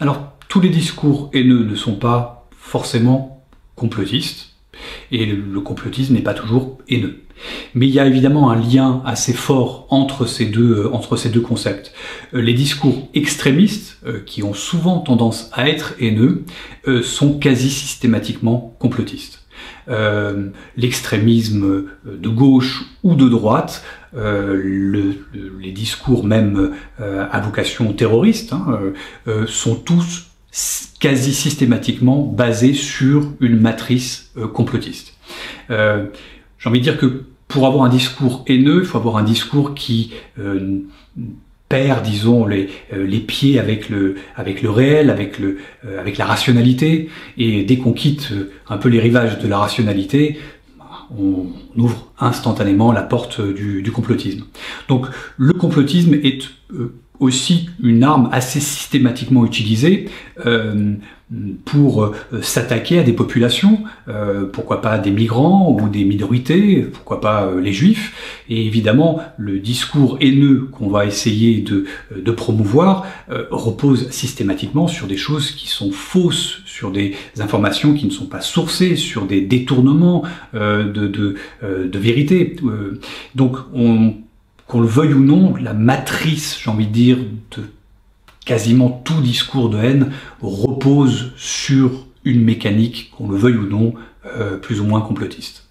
Alors, tous les discours haineux ne sont pas forcément complotistes, et le complotisme n'est pas toujours haineux. Mais il y a évidemment un lien assez fort entre ces deux, euh, concepts. Euh, les discours extrémistes, euh, qui ont souvent tendance à être haineux, sont quasi systématiquement complotistes. l'extrémisme de gauche ou de droite, les discours même à vocation terroriste, hein, sont tous quasi systématiquement basés sur une matrice complotiste. J'ai envie de dire que pour avoir un discours haineux, il faut avoir un discours qui euh, perd, disons, les, euh, les pieds avec le, avec le réel, avec, le, euh, avec la rationalité. Et dès qu'on quitte un peu les rivages de la rationalité, on ouvre instantanément la porte du, du complotisme. Donc le complotisme est aussi une arme assez systématiquement utilisée euh, pour euh, s'attaquer à des populations, euh, pourquoi pas des migrants ou des minorités, pourquoi pas les juifs. Et évidemment, le discours haineux qu'on va essayer de, de promouvoir repose systématiquement sur des choses qui sont fausses, sur des informations qui ne sont pas sourcées, sur des détournements de, de, de vérité. donc on qu'on le veuille ou non, la matrice, j'ai envie de dire, de quasiment tout discours de haine repose sur une mécanique, qu'on le veuille ou non, euh, plus ou moins complotiste.